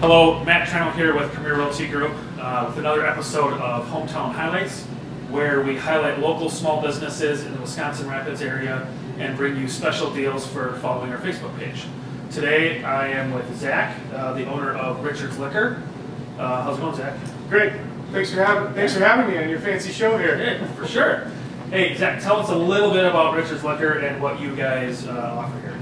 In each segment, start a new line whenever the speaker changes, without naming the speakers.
Matt Trennell here with Premier Realty Group uh, with another episode of Hometown Highlights, where we highlight local small businesses in the Wisconsin Rapids area and bring you special deals for following our Facebook page. Today I am with Zach, uh, the owner of Richard's Liquor. Uh, how's it going, Zach?
Great. Thanks for having thanks for having me on your fancy show here.
Yeah, for sure. Hey, Zach, tell us a little bit about Richard's Liquor and what you guys uh, offer here.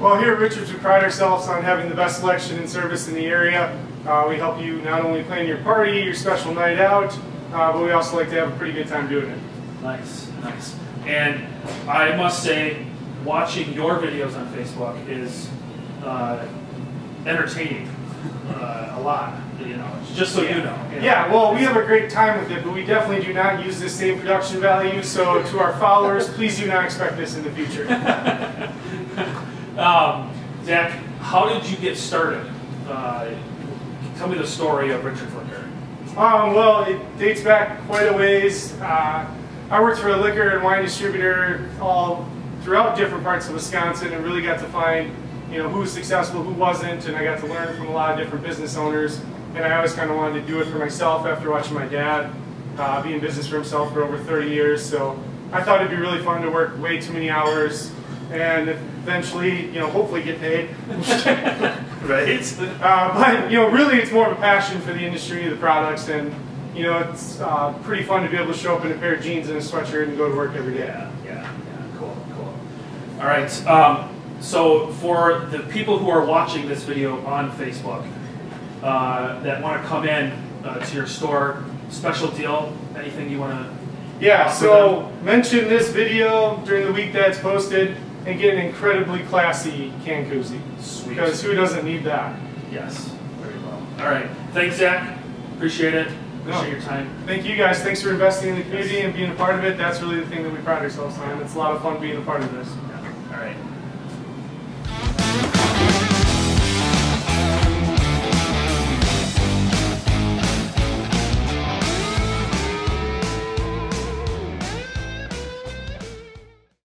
Well, here at Richards, we pride ourselves on having the best selection and service in the area. Uh, we help you not only plan your party, your special night out, uh, but we also like to have a pretty good time doing it.
Nice, nice. And I must say, watching your videos on Facebook is uh, entertaining uh, a lot. You know, just so you know. you know.
Yeah, well, we have a great time with it, but we definitely do not use the same production value. So, to our followers, please do not expect this in the future.
um, Zach, how did you get started? Uh, tell me the story of Richard Liquor.
Um, well, it dates back quite a ways. Uh, I worked for a liquor and wine distributor all throughout different parts of Wisconsin and really got to find you know, who was successful, who wasn't, and I got to learn from a lot of different business owners. And I always kind of wanted to do it for myself after watching my dad uh, be in business for himself for over 30 years. So I thought it'd be really fun to work way too many hours and eventually, you know, hopefully get paid.
right.
Uh, but, you know, really it's more of a passion for the industry, the products, and, you know, it's uh, pretty fun to be able to show up in a pair of jeans and a sweatshirt and go to work every day.
Yeah, yeah, yeah. Cool, cool. All right. Um, so for the people who are watching this video on Facebook uh, that want to come in uh, to your store, special deal, anything you want to
Yeah, so mention this video during the week that's posted and get an incredibly classy can koozie.
Sweet.
Because who doesn't need that?
Yes, very well. All right. Thanks, Zach. Appreciate it. Appreciate
No.
your time.
Thank you guys. Thanks for investing in the community and being a part of it. That's really the thing that we pride ourselves on. It's a lot of fun being a part of this.
Yeah. All right.